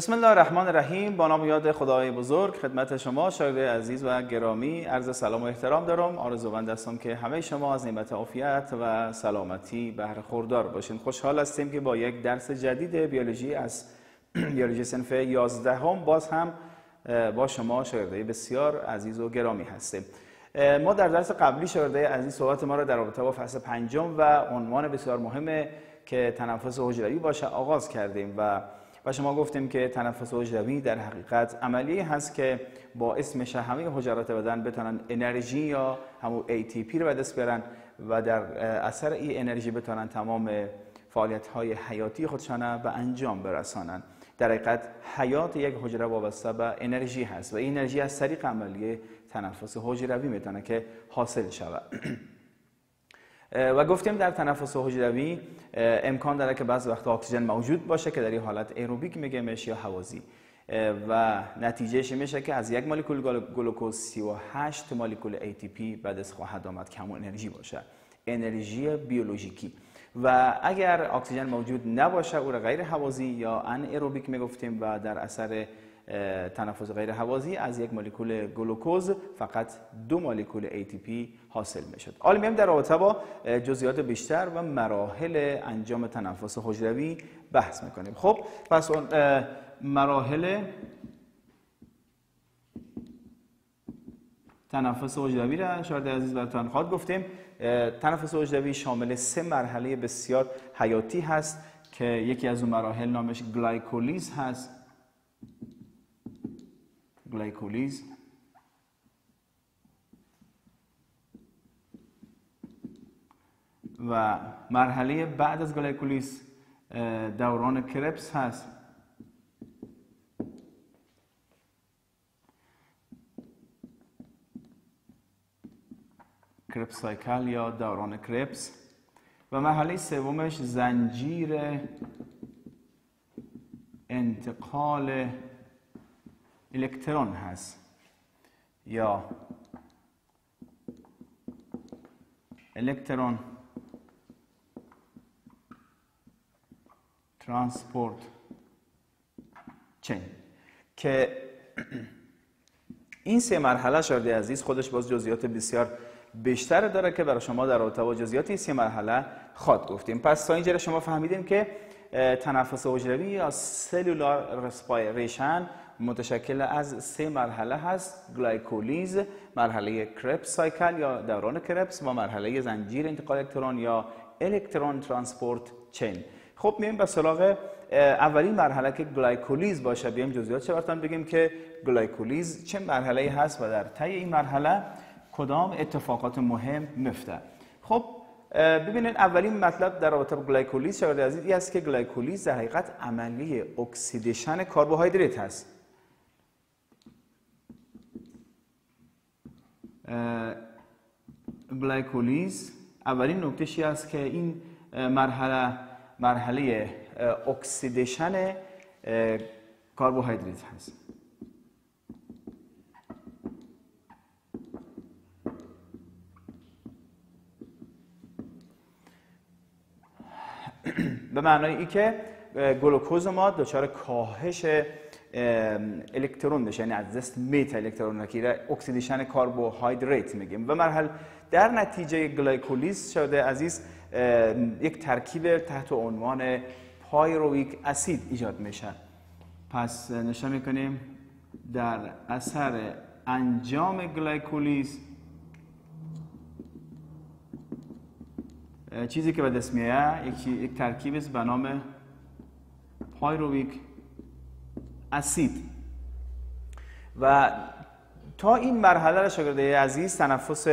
بسم الله الرحمن الرحیم. با نام یاد خدای بزرگ خدمت شما شاگرد عزیز و گرامی عرض سلام و احترام دارم. آرزومند هستم که همه شما از نعمت عافیت و سلامتی بهره خوردار باشین. خوشحال هستیم که با یک درس جدید بیولوژی از بیولوژی صنف 11 هم باز هم با شما شاگرده بسیار عزیز و گرامی هستیم. ما در درس قبلی شاگرده عزیز صحبت ما را در رابطه با فصل پنجم و عنوان بسیار مهمه که تنفس حجروی باشه آغاز کردیم و و شما گفتیم که تنفس حجروی در حقیقت عملی هست که باعث میشه همه حجرات بدن بتونن انرژی یا همون ATP رو به دست و در اثر این انرژی بتونن تمام فعالیت های حیاتی خودشانه به انجام برسانن. در حقیقت حیات یک حجره وابسته به انرژی هست و این انرژی از طریق عملیه تنفس حجروی می‌تونه که حاصل شود. و گفتیم در تنفس حجروی امکان داره که بعض وقت اکسیژن موجود باشه که در این حالت aerobic میگیمش یا هوازی و نتیجهش میشه که از یک مولکول گلوکوز 38 مولکول ATP به دست خواهد آمد همون انرژی باشه. انرژی بیولوژیکی. و اگر اکسیژن موجود نباشه او را غیر هوازی یا anaerobic می‌گفتیم و در اثر تنفس غیر هوازی از یک مولکول گلوکوز فقط دو مولکول ATP حاصل می شد. میایم در رابطه با جزئیات بیشتر و مراحل انجام تنفس حجروی بحث می‌کنیم. خب پس اون مراحل تنفس حجروی را شاگردای عزیز براتون خواهد گفتیم تنفس حجروی شامل سه مرحله بسیار حیاتی هست که یکی از اون مراحل نامش گلایکولیز هست گلایکولیز و مرحله بعد از گلایکولیز دوران کربس هست. Krebs cycle یا دوران کربس. و مرحله سومش زنجیر انتقال الکترون هست. یا الکترون ترانسپورت چین. که این سه مرحله شارده عزیز خودش باز جزئیات بسیار بیشتر داره که برای شما در رابطه با این سه مرحله خواهد گفتیم. پس تا اینجا شما فهمیدیم که تنفس حجروی یا cellular respiration متشکل از سه مرحله هست. گلایکولیز مرحله Krebs cycle یا دوران کربس و مرحله زنجیر انتقال الکترون یا electron transport chain. خب میایم به سراغ اولین مرحله که گلایکولیز باشه. بیایم جزئیات چه براتون بگیم که گلایکولیز چه مرحله هست و در طی این مرحله کدام اتفاقات مهم میفته خب ببینید اولین مطلب در رابطه با گلایکولیز عزیز این است که گلایکولیز در حقیقت عملی oxidation کربوهیدرات هست. گلایکولیز اولین نکتهشی است که این مرحله مرحله oxidation کربوهیدرات هست. به معنای ای که گلوکوز ما دچار کاهش الکترون بشه یعنی از دست میته الکترون oxidation کربوهیدرات میگیم. و مرحله در نتیجه گلایکولیز شاگرد عزیز یک ترکیب تحت عنوان pyruvic acid ایجاد میشه. پس نشان می‌کنیم در اثر انجام گلایکولیز چیزی که به دست میاد یک ترکیب است به نام pyruvic acid. و تا این مرحله را شاگرده عزیز تنفس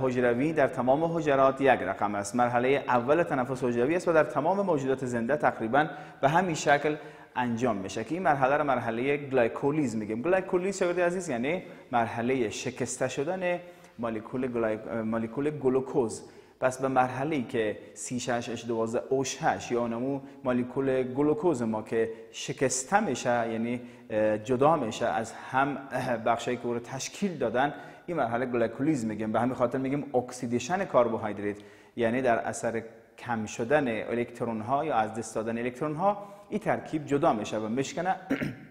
حجروی در تمام حجرات یک رقم است. مرحله اول تنفس حجروی است و در تمام موجودات زنده تقریبا به همین شکل انجام میشه که این مرحله را مرحله گلایکولیز میگیم. گلایکولیز شاگرده عزیز یعنی مرحله شکسته شدن مولکول گلوکوز. پس به مرحله که C6H12O6 یا همو مولکول گلوکوز ما که شکسته میشه یعنی جدا میشه از هم بخشایی که او رو تشکیل دادن این مرحله گلیکولیز میگیم. به همین خاطر میگیم oxidation کربوهیدرات یعنی در اثر کم شدن الکترون ها یا از دست دادن الکترون ها این ترکیب جدا میشه و میشکنه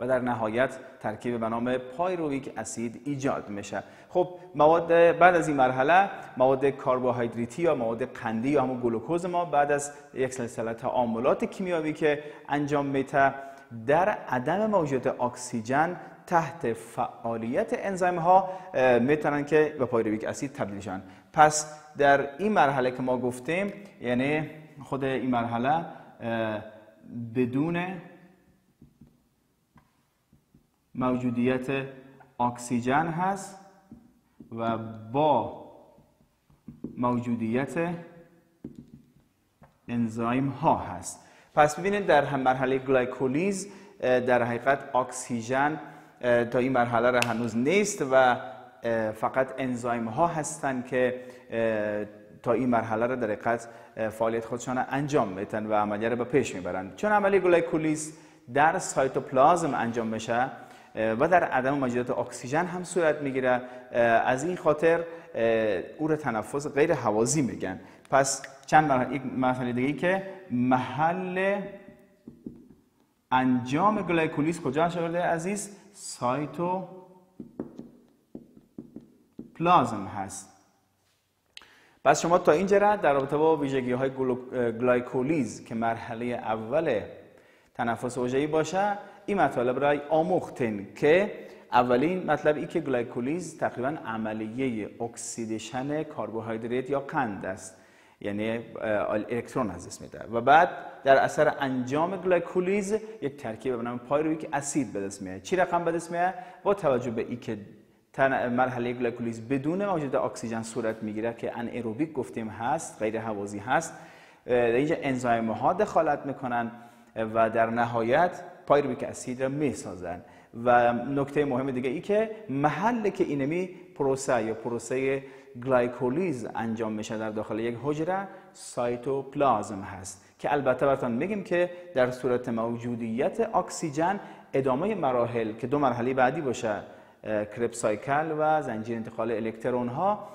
و در نهایت ترکیب به نام pyruvic acid ایجاد میشه. خب مواد بعد از این مرحله مواد کربوهیدریتی یا مواد قندی یا همون گلوکوز ما بعد از یک سلسله تعاملات کیمیاوی که انجام میده در عدم موجودیت اکسیژن تحت فعالیت انزیم ها می‌تونن که به pyruvic acid تبدیل شن. پس در این مرحله که ما گفتیم یعنی خود این مرحله بدون موجودیت اکسیژن هست و با موجودیت انزایم ها هست. پس ببینید در مرحله گلایکولیز در حقیقت اکسیژن تا این مرحله را هنوز نیست و فقط انزایم ها هستند که تا این مرحله را در حقیقت فعالیت خودشان انجام میتن و عملیه را به پیش می‌برند چون عملی گلایکولیز در سایتوپلازم انجام میشه و در عدم موجودیت اکسیژن هم صورت می‌گیره. از این خاطر او را تنفس غیر هوازی میگن. پس چند مرحله یک مرحله دیگه که محل انجام گلایکولیز کجا شاگرد عزیز؟ سایتو پلازم هست. پس شما تا اینجا در رابطه با ویژگی های گلایکولیز که مرحله اول تنفس حجروی باشه این مطالب را آموختین که اولین مطلب ای که گلایکولیز تقریبا عملیه oxidation کربوهیدرات یا قند است یعنی الکترون از دست میده. و بعد در اثر انجام گلایکولیز یک ترکیب به نام pyruvic acid به دست میاد چی رقم به دست میاد با توجه به ای که مرحله گلایکولیز بدون موجود اکسیژن صورت می‌گیره که anaerobic گفتیم هست غیر هوازی هست در اینجا انزایم ها دخالت می‌کنن. و در نهایت pyruvic acid را می‌سازن. و نکته مهم دیگه ای که محل که اینمی پروسه یا پروسه گلایکولیز انجام میشه در داخل یک حجره سایتوپلازم هست که البته براتون میگیم که در صورت موجودیت اکسیژن ادامه مراحل که دو مرحله بعدی باشه Krebs cycle و زنجیر انتقال الکترون ها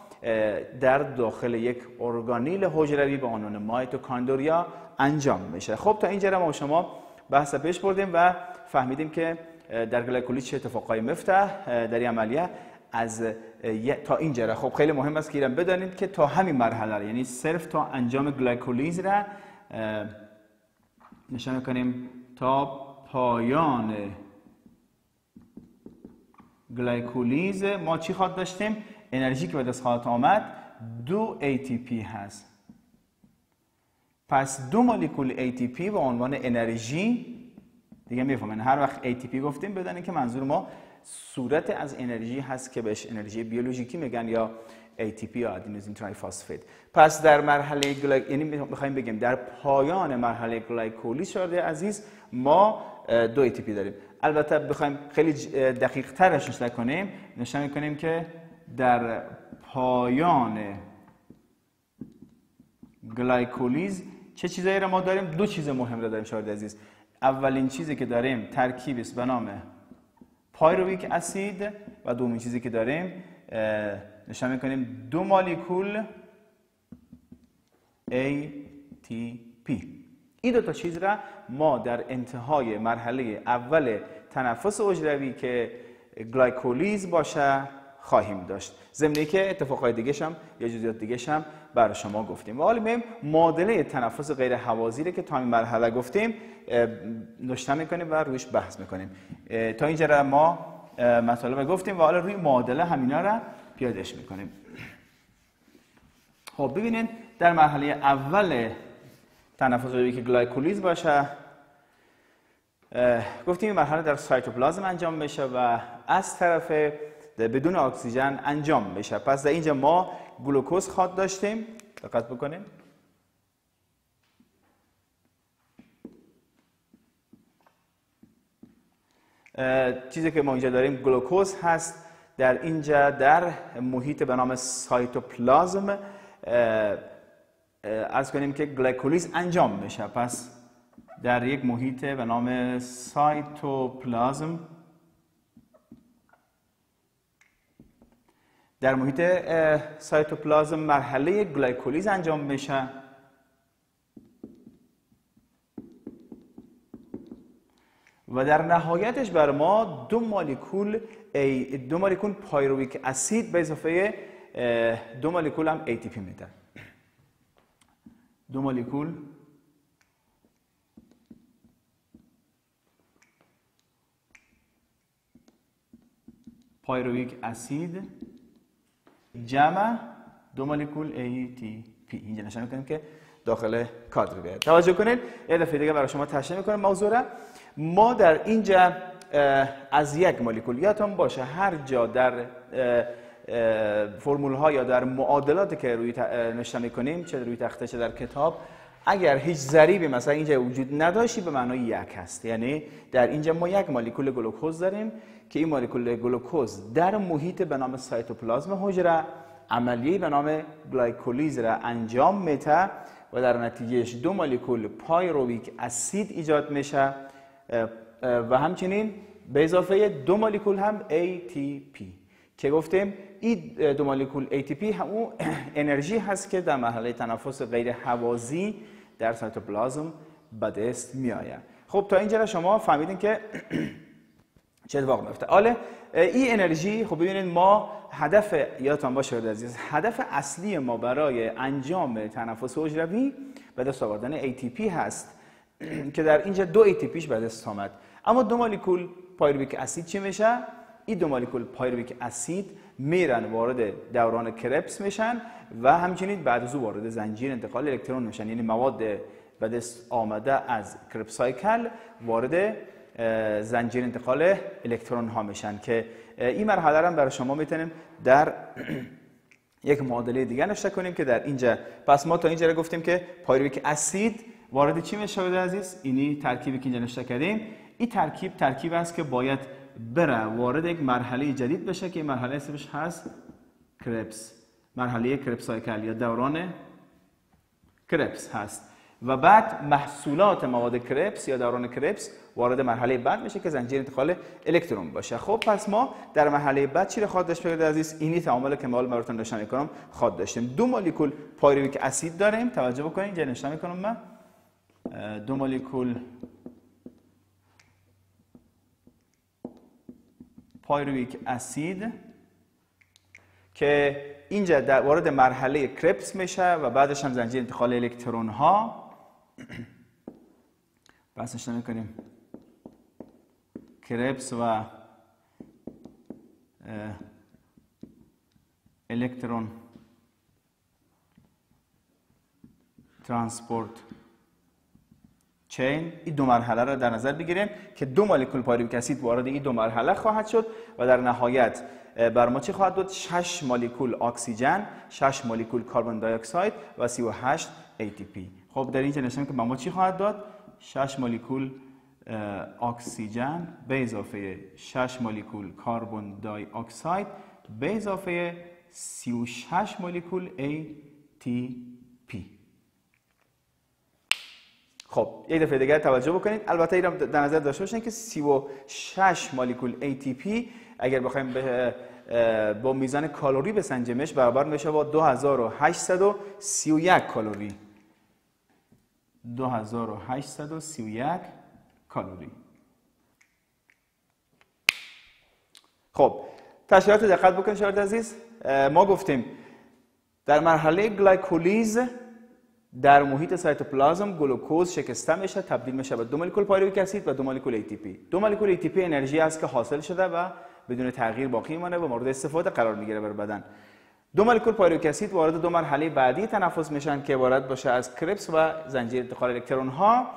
در داخل یک ارگانیل حجروی به عنوان مایتوکاندریا انجام میشه. خب تا اینجا ما شما بحث پیش بردیم و فهمیدیم که در گلایکولیز چه اتفاقایی میفته در این عملیه از تا اینجا خب خیلی مهم است که ای را بدانید که تا همین مرحله یعنی صرف تا انجام گلایکولیز را نشان کنیم تا پایان گلایکولیز ما چی خواد داشتیم؟ انرژی که به خواهد آمد دو ATP هست. پس دو مولکول ATP به عنوان انرژی دیگه می‌فهمن. هر وقت ATP گفتیم بدانید که منظور ما صورت از انرژی هست که بهش انرژی بیولوژیکی میگن یا ATP یا adenosine triphosphate پس در مرحله گلای... یعنی می‌خوایم بگیم در پایان مرحله گلایکولیز شاگرد عزیز ما دو ATP داریم. البته بخوایم خیلی دقیق ترش کنیم نشان می‌کنیم که در پایان گلایکولیز چه چیزایی رو ما داریم؟ دو چیز مهم رو داریم شاگرد عزیز. اولین چیزی که داریم ترکیبی است به نام pyruvic acid و دومین چیزی که داریم نشان می‌کنیم دو مالیکول ATP این دو تا چیز را ما در انتهای مرحله اول تنفس حجروی که گلایکولیز باشه خواهیم داشت. ضمن که اتفاقای دیگه هم یا جزئیات دیگه هم برای شما گفتیم. و حالا میایم معادله تنفس غیر هوازی که تا این مرحله گفتیم نوشته می‌کنیم و رویش بحث می‌کنیم. تا اینجا را ما مطالب گفتیم و حالا روی معادله همینا را پیادش می‌کنیم. خب ببینید در مرحله اول تنفس که گلایکولیز باشه گفتیم این مرحله در سایتوپلازم انجام میشه و از طرف بدون اکسیژن انجام میشه پس در اینجا ما گلوکوز خواد داشتیم. دقت بکنیم چیزی که ما اینجا داریم گلوکوز هست. در اینجا در محیط به نام سایتوپلازم از کنیم که گلیکولیز انجام میشه. پس در یک محیط به نام سایتوپلازم در محیط سایتوپلازم مرحله گلایکولیز انجام میشه. و در نهایتش بر ما دو مولکول دو مولکول پایرویک اسید به اضافه دو مولکول هم ATP میده. دو مولکول پایرویک اسید. جمع دو مولکول ATP اینجا نشان می‌کنیم که داخل کادر بیاد توجه کنید یه دفعه دیگه برای شما تشریح می‌کنم موضوع را ما در اینجا از یک مولکول یادتون باشه هر جا در فرمول ها یا در معادلات که روی نشته می‌کنیم چه روی تخته چه در کتاب اگر هیچ ضریبی مثلا اینجا وجود نداشتی به معنای یک هست. یعنی در اینجا ما یک مولکول گلوکوز داریم که این مولکول گلوکوز در محیط به نام سایتوپلازم حجره عملیه به نام گلایکولیز را انجام میته و در نتیجهش دو مولکول پایرویک اسید ایجاد میشه. و همچنین به اضافه دو مولکول هم ATP که گفتیم این دو مولکول ATP همون انرژی هست که در مرحله تنفس غیر هوازی در سایتوپلازم به دست می آید خب تا اینجا شما فهمیدین که چه اتفاق میفته حالا این انرژی خب ببینید ما هدف یادتان باشه عزیز هدف اصلی ما برای انجام تنفس حجروی به دست آوردن ATP هست که در اینجا دو ATPش به دست آمد. اما دو مولکول پایرویک اسید چی میشه؟ این دو مولکول پایرویک اسید میرن وارد دوران کربس میشن و همچنین بعد از وارد زنجیر انتقال الکترون میشن. یعنی مواد به دست آمده از Krebs cycle وارد زنجیر انتقال الکترون ها میشن که این مرحله را برای شما می‌تونیم در یک معادله دیگه نشته کنیم که در اینجا. پس ما تا اینجا گفتیم که پایرویک اسید وارد چی میشه عزیز؟ اینی ترکیبی که اینجا نشته کردیم. این ترکیب ترکیب است که باید بره وارد یک مرحله جدید بشه که مرحله اسمش هست کربس. مرحله Krebs cycle یا دوران کربس هست. و بعد محصولات مواد کربس یا دوران کربس وارد مرحله بعد میشه که زنجیر انتقال الکترون باشه. خب پس ما در مرحله بعد چی رو خواهد داشت بگید عزیز؟ اینی تعامل که حالا براتون نشان می‌کنم خواهد داشتیم. دو مولکول پایرویک اسید داریم. توجه بکنید اینجا نشان می‌کنم من. دو مولکول پایرویک اسید که اینجا در وارد مرحله کربس میشه و بعدش هم زنجیر انتقال الکترون ها. بحثش کنیم کربس و electron. transport. چین این دو مرحله را در نظر بگیریم که دو مولکول پایرویک اسید وارد این دو مرحله خواهد شد و در نهایت بر ما چی خواهد داد؟ 6 مولکول اکسیژن 6 مولکول کربن دی اکساید و 38 ATP خب در اینجا نشون که به ما چی خواهد داد؟ 6 مولکول اکسیژن به اضافه 6 مولکول کربن دی اکساید به اضافه 36 مولکول ATP خب یک دفعه دیگه توجه بکنید. البته اینم در نظر داشته باشین که 36 مولکول ATP اگر بخوایم به با میزان کالری بسنجیمش برابر میشه با 2831 کالری. 2831 کالری. خب تشریحات دقت بکنید شاگردای عزیز. ما گفتیم در مرحله گلایکولیز در محیط سایتوپلازم گلوکوز شکسته میشه تبدیل میشه به دو مولکول پایرویک اسید و دو مولکول ATP دو مولکول ATP انرژی است که حاصل شده و بدون تغییر باقی میمانه و مورد استفاده قرار می‌گیره بر بدن. دو مولکول پایرویک اسید وارد دو مرحله بعدی تنفس میشن که عبارت باشه از کربس و زنجیر انتقال الکترون ها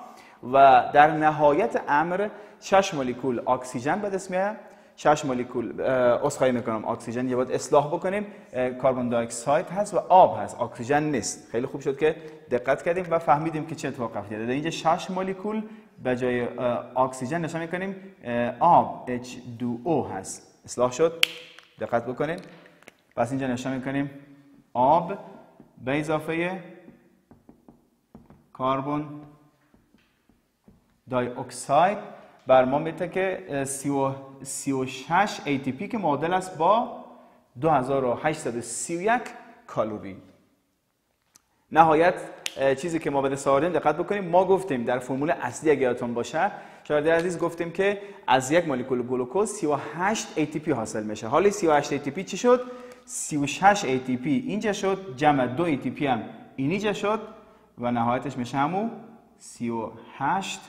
و در نهایت امر 6 مولکول اکسیژن به دست میاد. 6 مولکول اسخای می‌کنم اکسیژن. یه باید اصلاح بکنیم. کربن دی اکساید هست و آب هست. اکسیژن نیست. خیلی خوب شد که دقت کردیم و فهمیدیم که چه اتفاقی افتاده. در اینجا 6 مولکول به جای اکسیژن نشان می‌کنیم. آب H2O هست. اصلاح شد. دقت بکنید پس اینجا نشان می‌کنیم. آب به اضافه کربن دی اکساید. بر ما میته که 36 ATP که معادل است با 2831 کالری نهایت چیزی که ما به سوالیم دقت بکنیم ما گفتیم در فرمول اصلی اگه یادتون باشه شاید عزیز گفتیم که از یک مولکول گلوکوز 38 ATP حاصل میشه. حالا 38 ATP چی شد؟ 36 ATP اینجا شد جمع دو ATP هم اینجا شد و نهایتش میشه همون 38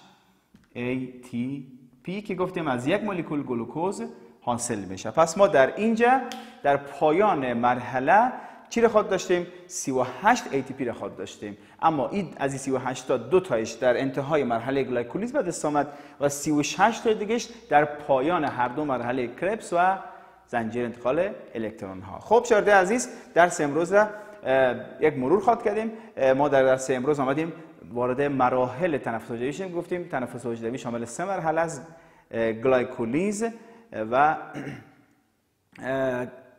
ATP که گفتیم از یک مولکول گلوکوز حاصل میشه. پس ما در اینجا در پایان مرحله چی رو خود داشتیم؟ 38 ATP رو خود داشتیم. اما این از این 38 تا دو تایش در انتهای مرحله گلایکولیز به دست آمد و 36 تا دیگهش در پایان هر دو مرحله کربس و زنجیر انتقال الکترون ها خب شاگردای عزیز درس امروز را یک مرور خواد کردیم. ما در درس امروز آمدیم وارد مراحل تنفس حجروی شدیم. گفتیم تنفس حجروی شامل سه مرحله از گلایکولیز و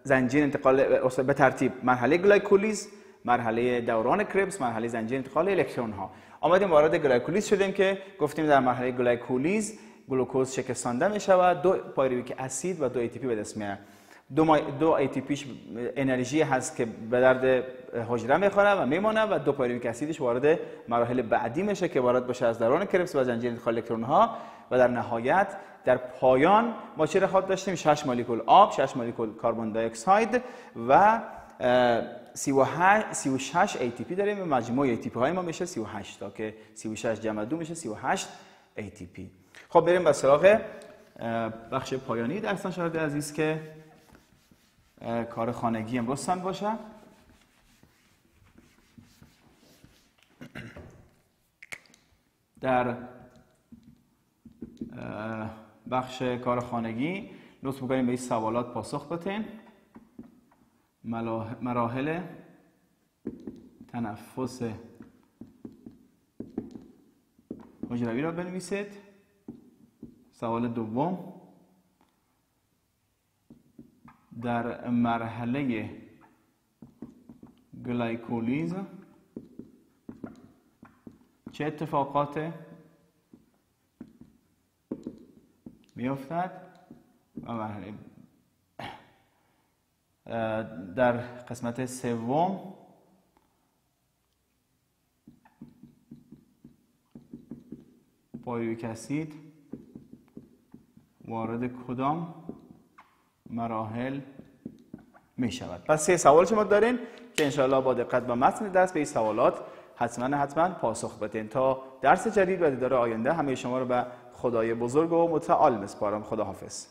زنجیر انتقال به ترتیب مرحله گلایکولیز مرحله دوران کربس مرحله زنجیر انتقال الکترون ها. آمدیم وارد گلایکولیز شدیم که گفتیم در مرحله گلایکولیز گلوکوز شکستانده می شود دو پایرویک اسید و دو ATP به دست میاد دو, دو ATP ش انرژی هست که به درد حجره می‌خوره و میمانه و دو پایرویک اسیدش وارد مراحل بعدی میشه که عبارت باشه از دوران کربس و زنجیر انتقال الکترون ها و در نهایت در پایان ما چه خود داشتیم؟ 6 مولکول آب 6 مولکول کربن دی اکساید و 36 ATP داریم. و مجموع ATP های ما میشه 38 تا که 36 جمع دو میشه 38 ATP خب بریم به سراغ بخش پایانی درستان شاید عزیز که کار خانگی امروز باشه. در بخش کار خانگی لطف بکنیم به این سوالات پاسخ بدین. مراحل تنفس حجروی را بنویسید. سوال دوم. در مرحله گلایکولیز چه اتفاقات میافتد؟ و مرحله در قسمت سوم پایرویک اسید وارد کدام مراحل می شود پس سه سوال شما دارین که انشاءالله با دقت و متن دست به این سوالات حتما حتما پاسخ بدین. تا درس جدید و دیدار آینده همه شما رو به خدای بزرگ و متعال مسپارم خداحافظ.